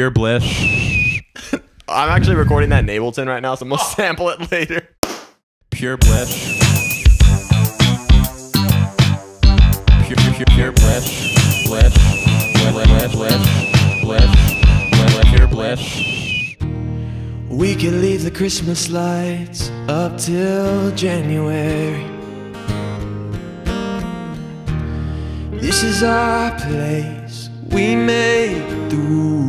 Pure bliss. I'm actually recording that in Ableton right now, so I'm gonna sample it later. Pure bliss. Pure, pure, pure, pure bliss. Bliss. Bliss, bliss, bliss, bliss, bliss, pure bliss. We can leave the Christmas lights up till January. This is our place, we made the rules.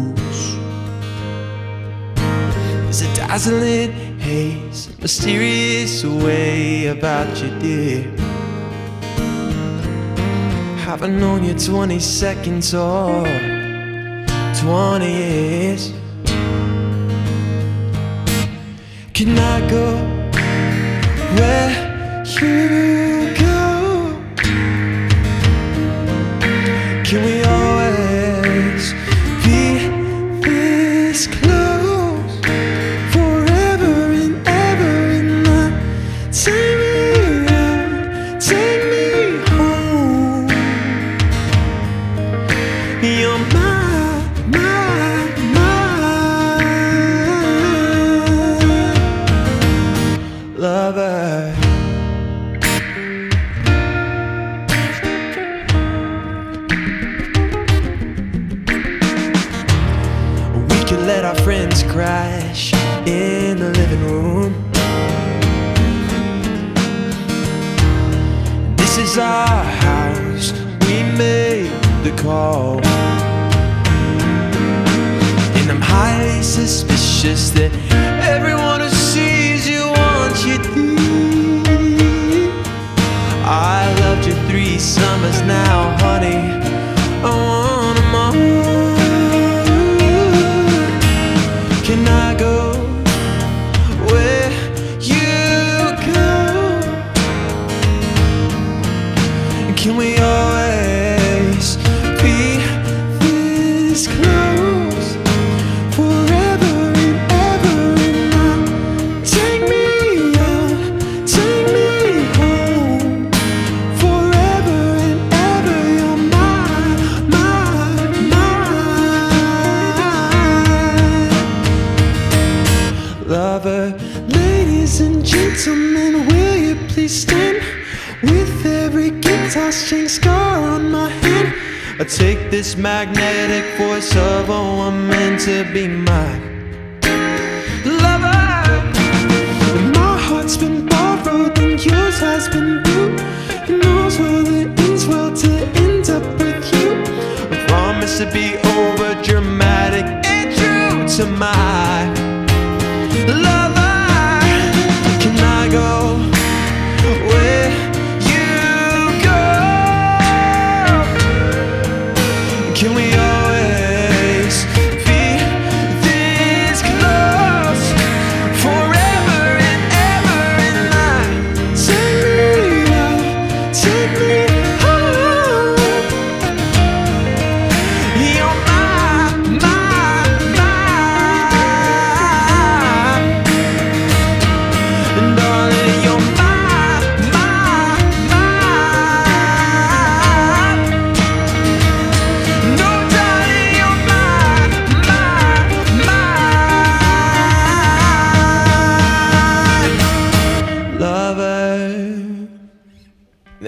Dazzling haze, mysterious way about you, dear. Haven't known you 20 seconds or 20 years. Can I go where you could let our friends crash in the living room. This is our house. We made the call. And I'm highly suspicious that everyone who sees you wants you deep. I loved you three summers now, honey. I Can we always be this close forever and ever? And now take me out, take me home forever and ever. You're my, my, my lover. Ladies and gentlemen, will you please stand guitar scar on my hand? I take this magnetic voice of a woman to be my lover. And my heart's been borrowed and yours has been built. And knows well it ends well to end up with you. I promise to be over dramatic and true to my lover.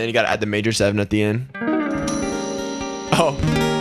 Then you gotta add the major seven at the end. Oh.